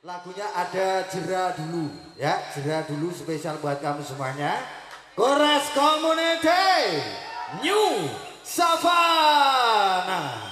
Lagunya ada jera dulu ya, jera dulu spesial buat kamu semuanya. Kores Community New Savannah.